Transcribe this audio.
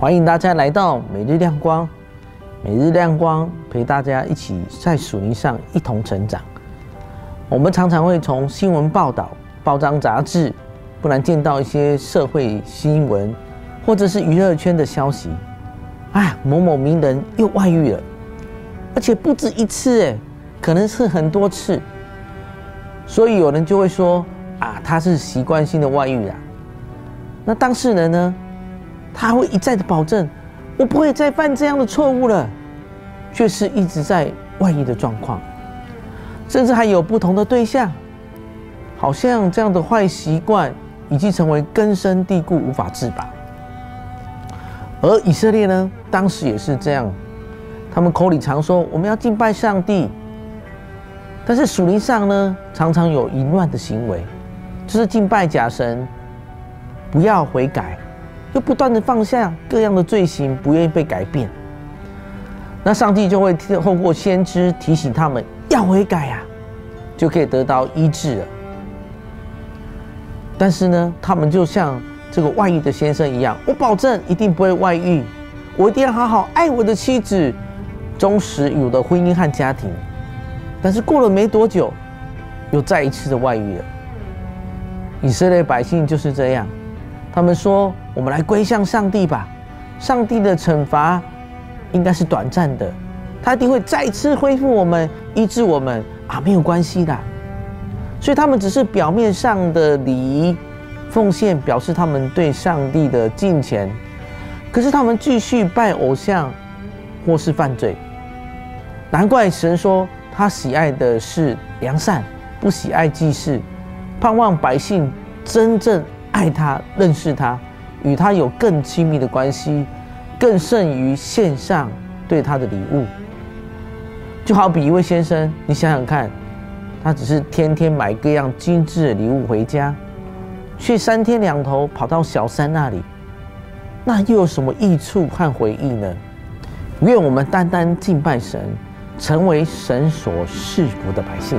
欢迎大家来到每日亮光，每日亮光陪大家一起在属灵上一同成长。我们常常会从新闻报道、报章杂志，不然见到一些社会新闻，或者是娱乐圈的消息。哎，某某名人又外遇了，而且不止一次，哎，可能是很多次。所以有人就会说啊，他是习惯性的外遇啊。那当事人呢？他会一再的保证，我不会再犯这样的错误了，却是一直在外遇的状况，甚至还有不同的对象，好像这样的坏习惯已经成为根深蒂固、无法自拔。而以色列呢，当时也是这样，他们口里常说我们要敬拜上帝，但是属灵上呢，常常有淫乱的行为，就是敬拜假神。不要悔改，又不断的放下各样的罪行，不愿意被改变，那上帝就会透过先知提醒他们要悔改啊，就可以得到医治了。但是呢，他们就像这个外遇的先生一样，我保证一定不会外遇，我一定要好好爱我的妻子，忠实我的婚姻和家庭。但是过了没多久，又再一次的外遇了。以色列百姓就是这样。他们说：“我们来归向上帝吧，上帝的惩罚应该是短暂的，他一定会再次恢复我们、医治我们啊，没有关系的。”所以他们只是表面上的礼仪奉献，表示他们对上帝的敬虔，可是他们继续拜偶像或是犯罪。难怪神说他喜爱的是良善，不喜爱祭祀，盼望百姓真正。爱他，认识他，与他有更亲密的关系，更胜于线上对他的礼物。就好比一位先生，你想想看，他只是天天买各样精致的礼物回家，却三天两头跑到小三那里，那又有什么益处和回忆呢？愿我们单单敬拜神，成为神所赐福的百姓。